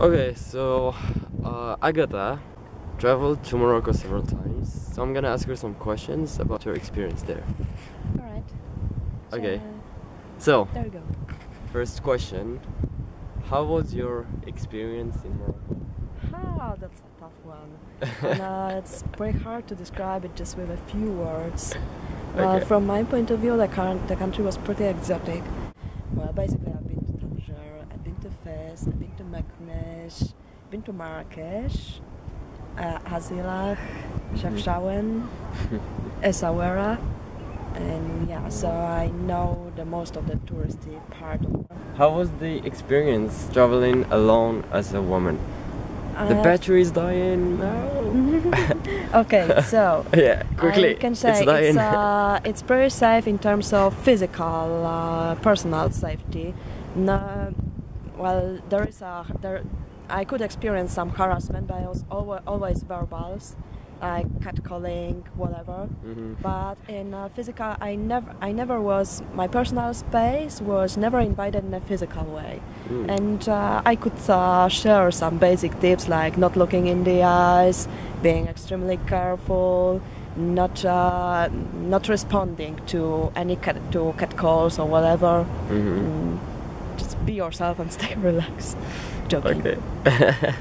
Okay, so uh, Agata traveled to Morocco several times, so I'm gonna ask her some questions about her experience there. Alright. Okay. So, There we go. first question How was your experience in Morocco? Ah, that's a tough one. and, uh, it's pretty hard to describe it just with a few words. Well, Okay. from my point of view, the, the country was pretty exotic. Well, basically, I've been to Tangier, I've been to Fez, Been to Meknes, been to Marrakesh, uh, Asilah, Chefchaouen, Essaouira, and yeah, so I know the most of the touristy part How was the experience traveling alone as a woman? The Uh, battery is dying now. okay, so yeah, quickly. I can say it's it's, uh, it's very safe in terms of physical, uh, personal safety. No, well, there is a there. I could experience some harassment, but it was always, always verbals, like catcalling, whatever. Mhm. But in uh, physical, I never, I never was. My personal space was never invited in a physical way, Mm. and uh, I could uh, share some basic tips like not looking in the eyes, being extremely careful, not uh, not responding to any cat to cat calls or whatever. Mhm. Mm, be yourself and stay relaxed. Joking. Okay.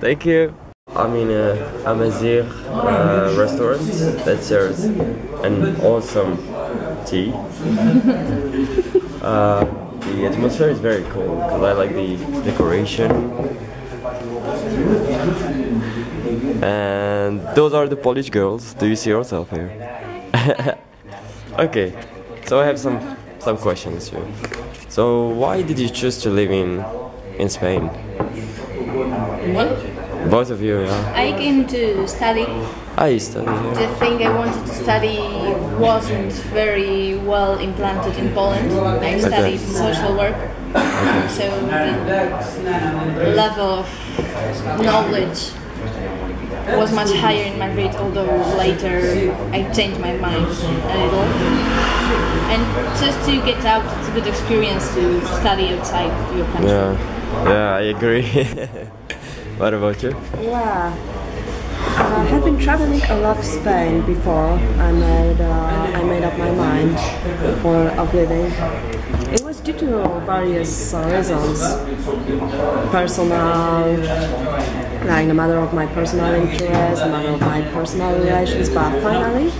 Thank you. I'm in a Amazigh uh, restaurant that serves an awesome tea. uh, the atmosphere is very cool because I like the decoration. And those are the Polish girls. Do you see yourself here? okay, so I have some some questions here. So why did you choose to live in in Spain? Both of you, yeah. I came to study. I study here. The thing I wanted to study wasn't very well implanted in Poland. I studied social work, so the level of knowledge was much higher in Madrid, although later I changed my mind a little. And just to get out, it's a good experience to study outside your country. Yeah, yeah, I agree. what about you? Yeah. I have been traveling a lot to Spain before I made uh, I made up my mind for of living. It was due to various uh, reasons, personal, like the matter of my personal interests, the matter of my personal relations. But finally,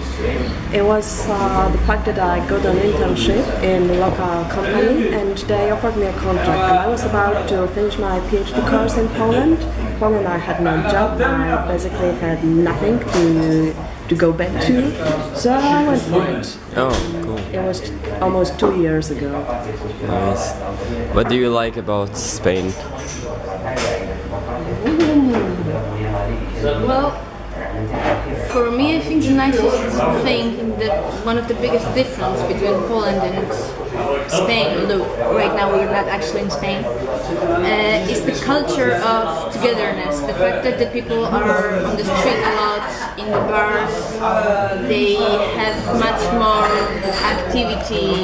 it was uh, the fact that I got an internship in a local company and they offered me a contract. And I was about to finish my PhD course in Poland. Poland, I had no job. I basically had nothing to to go back to, so I went for it. Oh, cool. It was almost two years ago. Nice. What do you like about Spain? Well, for me, I think the nicest thing, the, one of the biggest difference between Poland and Spain, although right now we're not actually in Spain, uh, is the culture of togetherness. The fact that the people are on the street a lot, in the bars, they have much more activity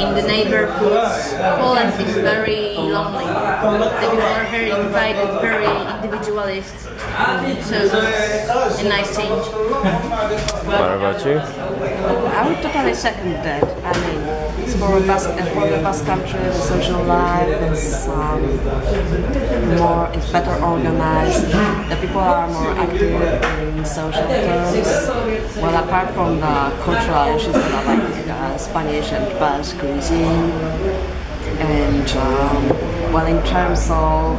in the neighborhoods. Poland is very lonely. The people are very divided, very individualist. So a nice change. What about you? I would totally second that. I mean, it's for a Basque, uh, for the Basque country, the social life is um, more, it's better organized. The people are more active in social terms. Well, apart from the cultural issues that like uh, Spanish and Basque cuisine, and um, well, in terms of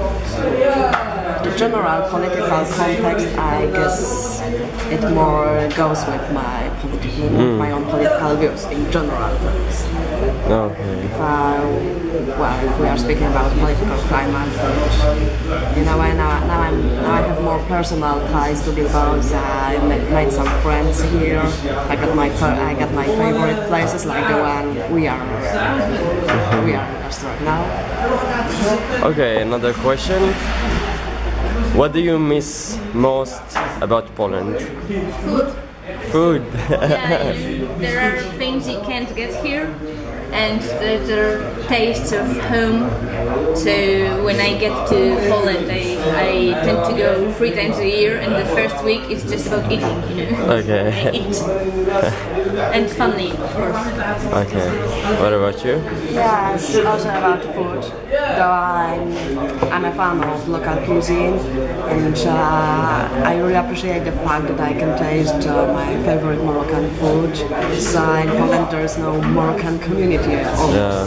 the general political context, I guess it more goes with my political, hmm. my own political views in general terms. Okay. If I, well, if we are speaking about political climate, which, you know, I now, now I'm now I have more personal ties to Bilbao. I made some friends here. I got my I got my favorite places like the one we are we are in restaurant now. Okay, another question. What do you miss most about Poland? Food. Food. Yeah, there are things you can't get here. And the, the taste of home. So when I get to Poland, I, I tend to go three times a year, and the first week is just about eating, you know. Okay. I eat. and funny, of course. Okay. What about you? Yeah, it's also about food. Though I'm, I'm a fan of local cuisine, and uh, I really appreciate the fact that I can taste uh, my favorite Moroccan food. So in Poland there is no Moroccan community Yeah.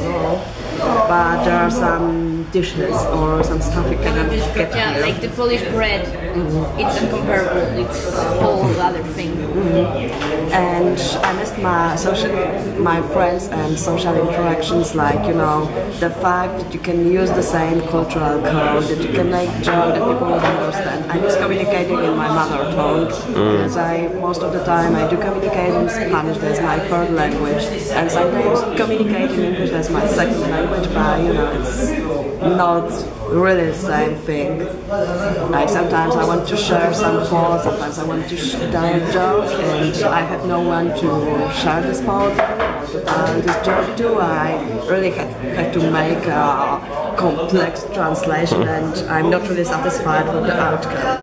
But there are some dishes or some stuff you cannot get Yeah, here. like the Polish bread, mm-hmm. it's incomparable. It's a whole other thing. Mm-hmm. and I missed my social, my friends and social interactions. Like you know, the fact that you can use the same cultural code, that you can make joke that people will understand. I miss communicating in my mother tongue mm. because I most of the time I do communicate in Spanish. That's my third language, and sometimes communicate in English. That's my second language. But you know, it's not really the same thing. Like sometimes I want to share some thoughts, sometimes I want to tell a joke, and I have no one to share this thought uh, this joke to. I really had, had to make a complex translation, and I'm not really satisfied with the outcome.